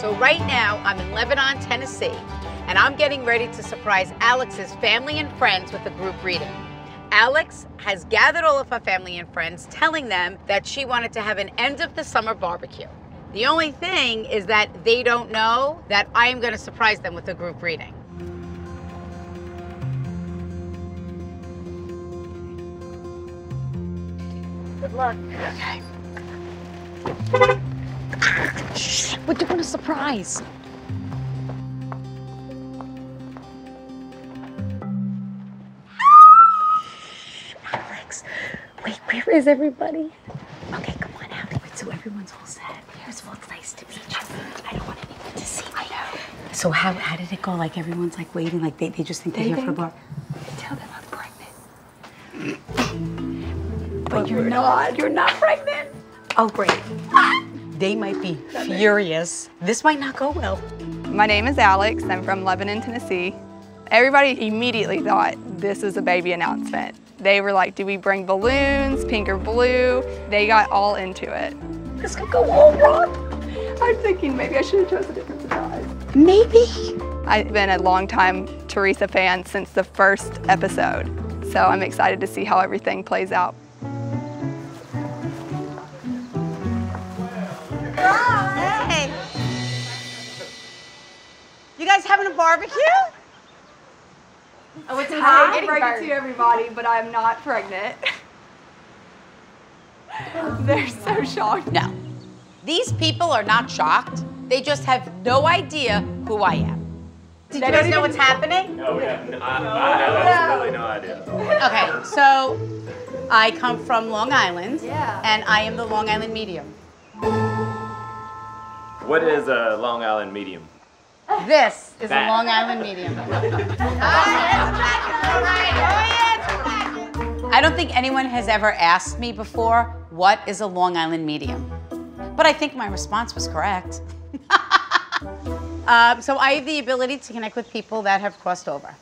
So right now, I'm in Lebanon, Tennessee, and I'm getting ready to surprise Alex's family and friends with a group reading. Alex has gathered all of her family and friends, telling them that she wanted to have an end of the summer barbecue. The only thing is that they don't know that I am going to surprise them with a group reading. Good luck. Okay. Shh, we're doing a surprise. Alex, wait, where is everybody? Okay, come on out. Wait, so everyone's all set. Here's well, it's nice to meet you. I don't want anyone to see. I know. So how, how did it go? Like everyone's like waiting, like they, they just think they're here for a bar. Tell them I'm pregnant. But you're not. You're not pregnant. Oh, great. Ah! They might be furious. This might not go well. My name is Alex. I'm from Lebanon, Tennessee. Everybody immediately thought this is a baby announcement. They were like, do we bring balloons, pink or blue? They got all into it. This could go all wrong. I'm thinking maybe I should have chosen a different surprise. Maybe. I've been a longtime Theresa fan since the first episode, so I'm excited to see how everything plays out. Hey. You guys having a barbecue? Oh, it's Hi, getting pregnant to everybody, but I'm not pregnant. They're so shocked. No. These people are not shocked. They just have no idea who I am. Did you guys know what's happening? No, we have, I, I have absolutely no idea. Okay, so I come from Long Island. Yeah. And I am the Long Island medium. What is a Long Island medium? This is That. a Long Island medium. I don't think anyone has ever asked me before, what is a Long Island medium? But I think my response was correct. um, so I have the ability to connect with people that have crossed over.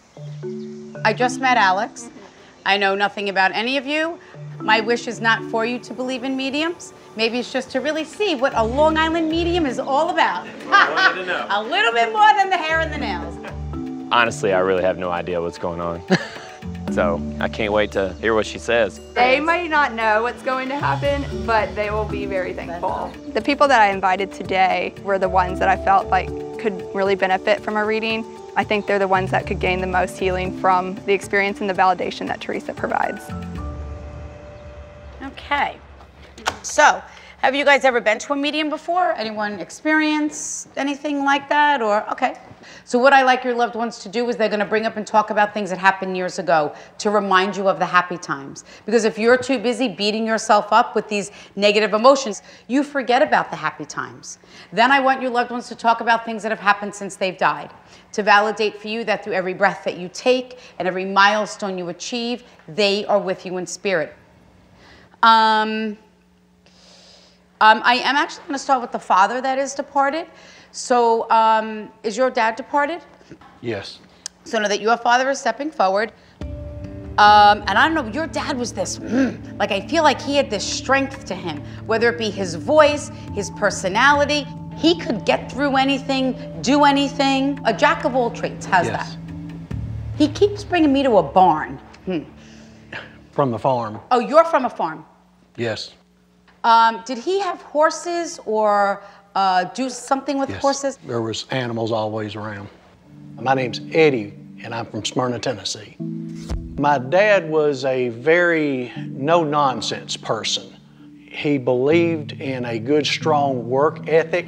I just met Alex. I know nothing about any of you. My wish is not for you to believe in mediums. Maybe it's just to really see what a Long Island medium is all about. I wanted to know. a little bit more than the hair and the nails. Honestly, I really have no idea what's going on. so I can't wait to hear what she says. They might not know what's going to happen, but they will be very thankful. The people that I invited today were the ones that I felt like could really benefit from a reading. I think they're the ones that could gain the most healing from the experience and the validation that Theresa provides. Okay. So, have you guys ever been to a medium before? Anyone experience anything like that? Or, okay. So, what I like your loved ones to do is they're going to bring up and talk about things that happened years ago to remind you of the happy times. Because if you're too busy beating yourself up with these negative emotions, you forget about the happy times. Then I want your loved ones to talk about things that have happened since they've died, to validate for you that through every breath that you take and every milestone you achieve, they are with you in spirit. Um, um, I am actually going to start with the father that is departed. So, um, is your dad departed? Yes. So know that your father is stepping forward. Um, and I don't know, your dad was this, mm, like I feel like he had this strength to him, whether it be his voice, his personality. He could get through anything, do anything. A jack of all trades. How's Yes. that? He keeps bringing me to a barn. Hmm. From the farm. Oh, you're from a farm. Yes. Um, did he have horses or uh, do something with Yes. horses? There was animals always around. My name's Eddie, and I'm from Smyrna, Tennessee. My dad was a very no-nonsense person. He believed in a good, strong work ethic.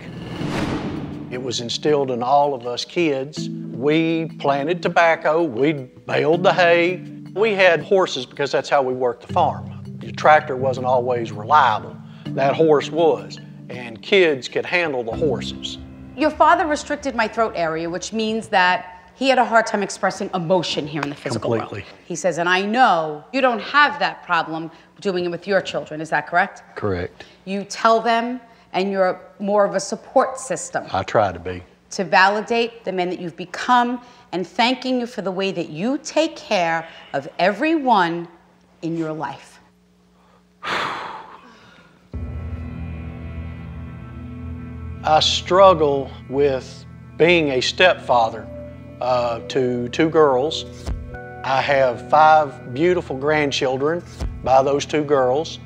It was instilled in all of us kids. We planted tobacco, we baled the hay. We had horses because that's how we worked the farm. The tractor wasn't always reliable. That horse was, and kids could handle the horses. Your father restricted my throat area, which means that he had a hard time expressing emotion here in the physical Completely. world. He says, and I know you don't have that problem doing it with your children. Is that correct? Correct. You tell them, and you're more of a support system I try to be. to validate the man that you've become and thanking you for the way that you take care of everyone in your life. I struggle with being a stepfather uh, to two girls. I have five beautiful grandchildren by those two girls,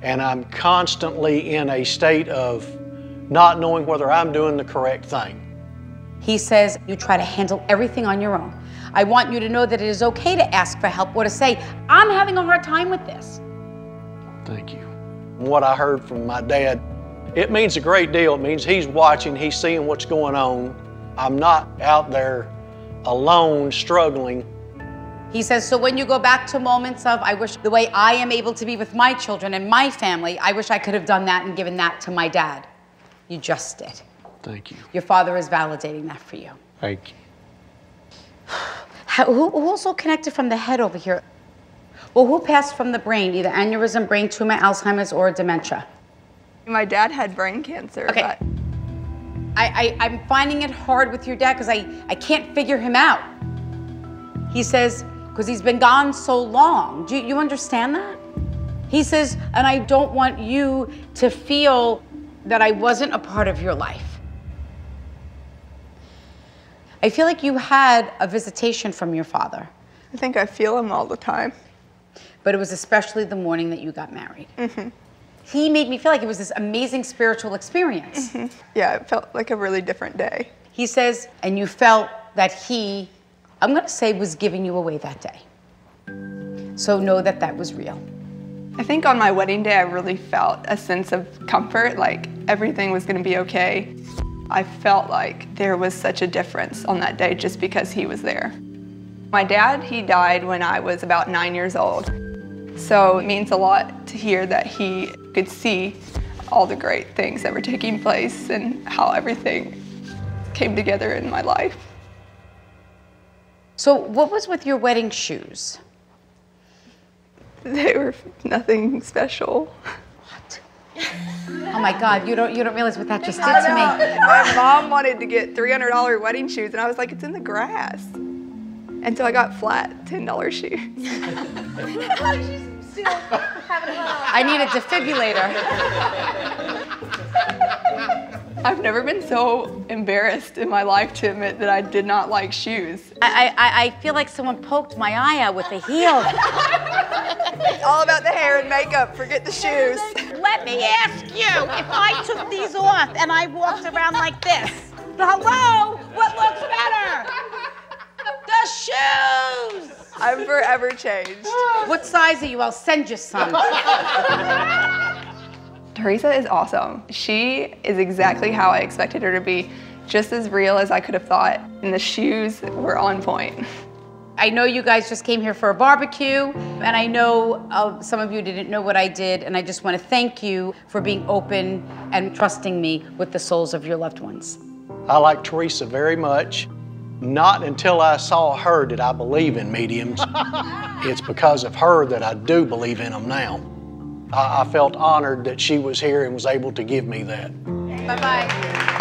and I'm constantly in a state of not knowing whether I'm doing the correct thing. He says you try to handle everything on your own. I want you to know that it is okay to ask for help or to say, I'm having a hard time with this. Thank you. What I heard from my dad, it means a great deal. It means he's watching, he's seeing what's going on. I'm not out there alone struggling. He says, so when you go back to moments of, I wish the way I am able to be with my children and my family, I wish I could have done that and given that to my dad. You just did. Thank you. Your father is validating that for you. Thank you. How, who, who also connected from the head over here? Well, who passed from the brain, either aneurysm, brain tumor, Alzheimer's, or dementia? My dad had brain cancer, Okay. but I, I, I'm finding it hard with your dad because I, I can't figure him out. He says, because he's been gone so long. Do you, you understand that? He says, and I don't want you to feel that I wasn't a part of your life. I feel like you had a visitation from your father, I think I feel him all the time. but it was especially the morning that you got married. Mm-hmm. He made me feel like it was this amazing spiritual experience. Mm-hmm. Yeah, it felt like a really different day. He says, and you felt that he, I'm going to say, was giving you away that day. So know that that was real. I think on my wedding day, I really felt a sense of comfort, like everything was gonna be okay. I felt like there was such a difference on that day just because he was there. My dad, he died when I was about nine years old. So it means a lot to hear that he could see all the great things that were taking place and how everything came together in my life. So, what was with your wedding shoes? They were nothing special. What? Oh my God, you don't, you don't realize what that just did to me. My mom wanted to get $300 wedding shoes, and I was like, it's in the grass. And so I got flat $10 shoes. I need a defibrillator. I've never been so embarrassed in my life to admit that I did not like shoes. I, I, I feel like someone poked my eye out with a heel. It's all about the hair and makeup, forget the shoes. Let me ask you, if I took these off and I walked around like this, hello, what looks better? The shoes! I'm forever changed. What size are you? I'll send you some. Theresa is awesome. She is exactly how I expected her to be, just as real as I could have thought, and the shoes were on point. I know you guys just came here for a barbecue, and I know uh, some of you didn't know what I did, and I just want to thank you for being open and trusting me with the souls of your loved ones. I like Theresa very much. Not until I saw her did I believe in mediums. it's because of her that I do believe in them now. I, I felt honored that she was here and was able to give me that. Bye bye.